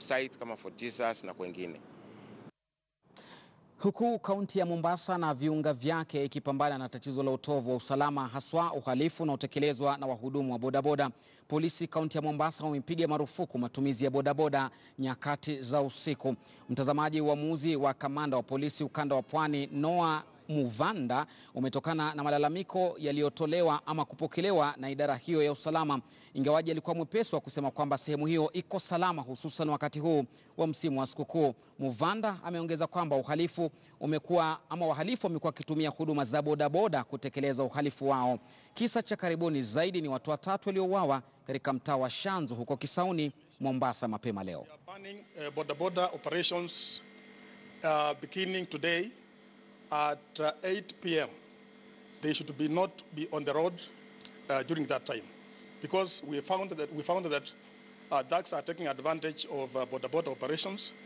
sites kama Fort Jesus na kwengine. Huku kaunti ya Mombasa na viunga vyake ikipambana na tatizo la utovu wa usalama haswa uhalifu unaotekelezwa na wahudumu wa bodaboda, polisi kaunti ya Mombasa wamepiga marufuku matumizi ya bodaboda nyakati za usiku. Mtazamaji, uamuzi wa kamanda wa polisi ukanda wa Pwani Noah Muvanda umetokana na malalamiko yaliyotolewa ama kupokelewa na idara hiyo ya usalama, ingawaji alikuwa mwepesi wa kusema kwamba sehemu hiyo iko salama, hususan wakati huu wa msimu wa sikukuu. Muvanda ameongeza kwamba uhalifu umekuwa ama wahalifu wamekuwa wakitumia huduma za bodaboda kutekeleza uhalifu wao. Kisa cha karibuni zaidi ni watu watatu waliouawa katika mtaa wa Shanzu huko Kisauni, Mombasa mapema leo. At uh, 8 p.m. They should be not be on the road uh, during that time because we found that we found that uh, thugs are taking advantage of uh, border border operations